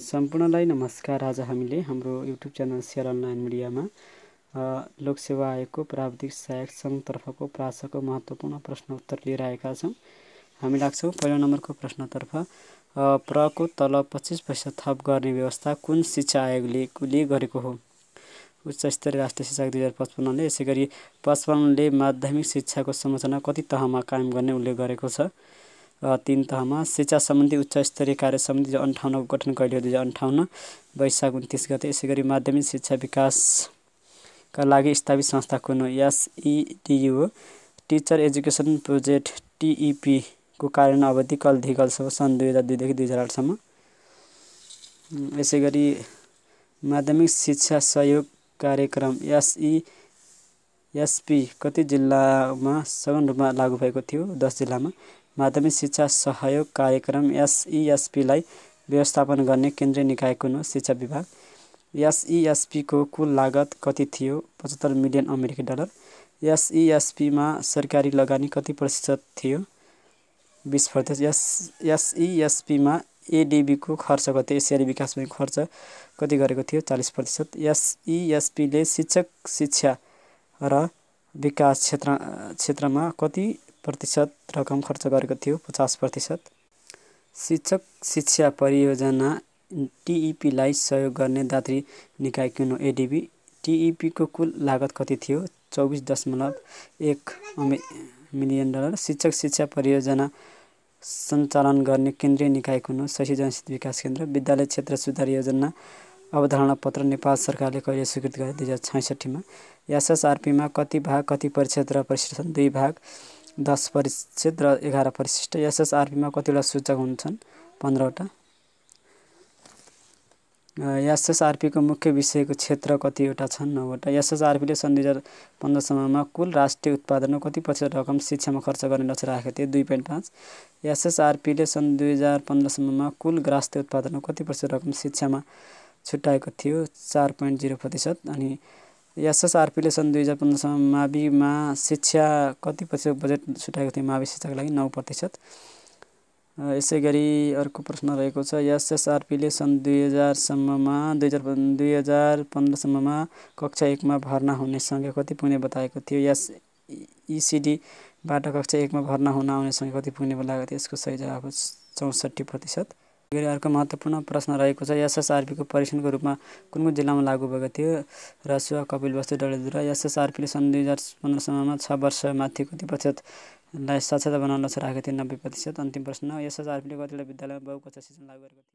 सम्पूर्णलाई नमस्कार। आज हामीले हाम्रो युट्युब च्यानल सेयर अनलाइन मिडियामा लोकसेवा आयोगको प्राविधिक सहायक सङ्घतर्फको प्रासको महत्त्वपूर्ण प्रश्न उत्तर लिएर आएका छौँ। हामी लाग्छौँ पहिलो नम्बरको प्रश्नतर्फ प्रको तल पच्चिस पैसा थप गर्ने व्यवस्था कुन शिक्षा आयोगले गरेको हो? उच्च स्तरीय राष्ट्रिय शिक्षा दुई हजार पचपन्नले यसै गरी पचपन्नले माध्यमिक शिक्षाको संरचना कति तहमा कायम गर्ने उल्लेख गरेको छ? तिन तहमा शिक्षा सम्बन्धी उच्च स्तरीय कार्य समिति दुई अन्ठाउन्नको गठन कहिले दुई हजार अन्ठाउन्न वैशाख उन्तिस गते यसै गरी माध्यमिक शिक्षा विकासका लागि स्थापित संस्था कुन हो? एसइडियु हो। टिचर एजुकेसन प्रोजेक्ट टिइपीको कार्यान्वयन अवधि कलदेखि कलसम्म सन् दुई हजार दुईदेखि दुई हजार आठसम्म। यसै गरी माध्यमिक शिक्षा सहयोग कार्यक्रम एसई एसपी कति जिल्लामा सघन रूपमा लागू भएको थियो? दस जिल्लामा। माध्यमिक शिक्षा सहयोग कार्यक्रम एसइएसपीलाई व्यवस्थापन गर्ने केन्द्रीय निकाय कुन हो? शिक्षा विभाग। एसइएसपीको कुल लागत कति थियो? पचहत्तर मिलियन अमेरिकी डलर। एसइएसपीमा सरकारी लगानी कति प्रतिशत थियो? बिस प्रतिशत। एस एसइएसपीमा एडिबीको खर्च कति? एसियाली विकास ब्याङ्क खर्च कति गरेको थियो? चालिस प्रतिशत। एसइएसपीले शिक्षक शिक्षा र विकास क्षेत्र क्षेत्रमा कति प्रतिशत रकम खर्च गरेको थियो पचास प्रतिशत। शिक्षक शिक्षा परियोजना टिइपीलाई सहयोग गर्ने दात्री निकाय किन हो? एडिबी। टिइपीको कुल लागत कति थियो? चौबिस दशमलव एक मिलियन डलर। शिक्षक शिक्षा परियोजना सञ्चालन गर्ने केन्द्रीय निकाय कुन शशी जनसित विकास केन्द्र विद्यालय क्षेत्र सुधार योजना अवधारणा पत्र नेपाल सरकारले कहिले स्वीकृत गरे? दुई हजार छैसठीमा। एसएसआरपीमा कति भाग कति परिषद र परिशिष्ट दुई भाग। दस परिच्छेद र एघार परिशिष्ट। एसएसआरपीमा कतिवटा सूचक हुन्छन्? पन्ध्रवटा। एसएसआरपीको मुख्य विषयको क्षेत्र कतिवटा छन्? नौवटा। एसएसआरपीले सन् दुई हजार पन्ध्रसम्ममा कुल राष्ट्रिय उत्पादनको कति प्रतिशत रकम शिक्षामा खर्च गर्ने लक्ष्य राखेको थियो? दुई पोइन्ट पाँच। एसएसआरपीले सन् दुई हजार पन्ध्रसम्ममा कुल राष्ट्रिय उत्पादनको कति प्रतिशत रकम शिक्षामा छुट्याएको थियो? चार पोइन्ट जिरो प्रतिशत। अनि एसएसआरपीले सन् दुई हजार पन्ध्रसम्म माविमा शिक्षा कति प्रतिशत बजेट छुट्याएको थियो मावि शिक्षाको लागि नौ प्रतिशत। यसै गरी अर्को प्रश्न रहेको छ एसएसआरपीले सन् दुई हजारसम्ममा दुई हजार दुई हजार पन्ध्रसम्ममा कक्षा एकमा भर्ना हुने सङ्ख्या कति पुग्ने बताएको थियो? यस इसिडीबाट कक्षा एकमा भर्ना हुन आउने सङ्ख्या कति पुग्ने बताएको थियो? यसको सही जवाब चौसठी प्रतिशत। गरी अर्को महत्त्वपूर्ण प्रश्न रहेको छ। एसएसआरपीको परीक्षणको रूपमा कुन कुन जिल्लामा लागू भएको थियो? रसुवा कपिलवस्तु डडेलधुरा एसएसआरपीले सन् दुई हजार पन्ध्रसम्ममा छ वर्षमाथि कति प्रतिशतलाई साक्षरता बनाउन लक्ष्य राखेको थियो। नब्बे प्रतिशत अन्तिम प्रश्न एसएसआरपीले कतिवटा विद्यालयमा बहुकक्षा शिक्षण लागू गरेको थियो।